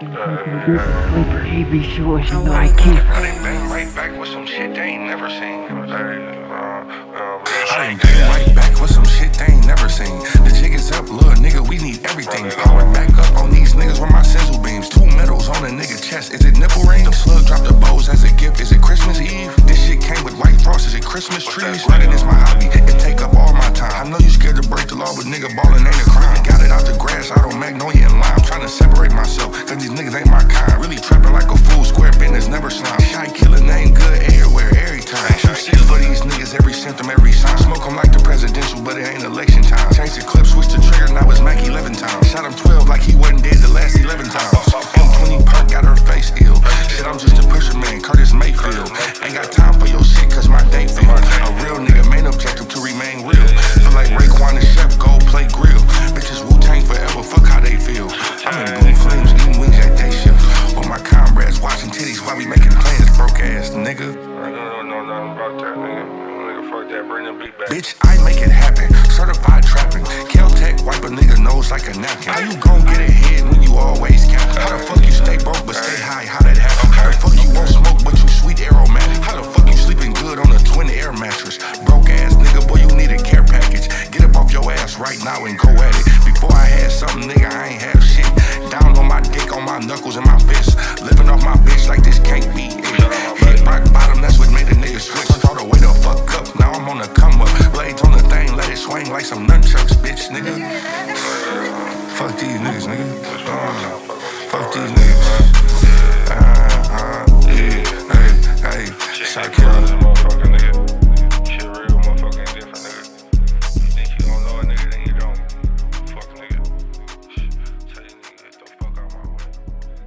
He be like he. I done bang right back with some shit they ain't never seen. I done bang right back with some shit they ain't never seen. The jig is up, little nigga, we need everything. Power back up on these niggas with my sizzle beams. Two medals on a nigga chest. Is it nipple ring? The slug dropped the bows as a gift. Is it Christmas Eve? This shit came with white frost. Is it Christmas trees? Running is my hobby. It take up all my time. I know you scared to break the law, but nigga ballin' ain't a crime. Got it out the grass, out on Magnolia and Lime. Trying to separate myself, niggas, every sign. Smoke 'em like the presidential, but it ain't election time. Change the clip, switch the trigger, now it's Mac 11 times. Shot him 12 like he wasn't dead the last 11 times. M20 perk got her face ill. Shit, I'm just a pusher man, Curtis Mayfield. Ain't got time for your shit, cause my day feel. A real nigga, main objective to remain real. Feel like Raekwon and Chef, gold plate grill. Bitches Wu Tang forever, fuck how they feel. I'm in blue flames, eating wings at day shift. With my comrades watching titties while we making plans, broke ass nigga. Bring beat back. Bitch, I make it happen. Certified trapping. Caltech wipe a nigga nose like a napkin. How you gon' get ahead when you always count? How the fuck you stay broke but stay high? How that happen? How the fuck you won't smoke but you sweet aromatic? How the fuck you sleeping good on a twin air mattress? Broke ass nigga, boy, you need a care package. Get up off your ass right now and go at it. Before I had something, nigga, I ain't have shit. Down on my dick, on my knuckles, and my blades on the thing, let it swing like some nunchucks, bitch, nigga. Fuck these niggas, nigga. Uh, fuck these niggas. Uh, uh, yeah, hey, hey.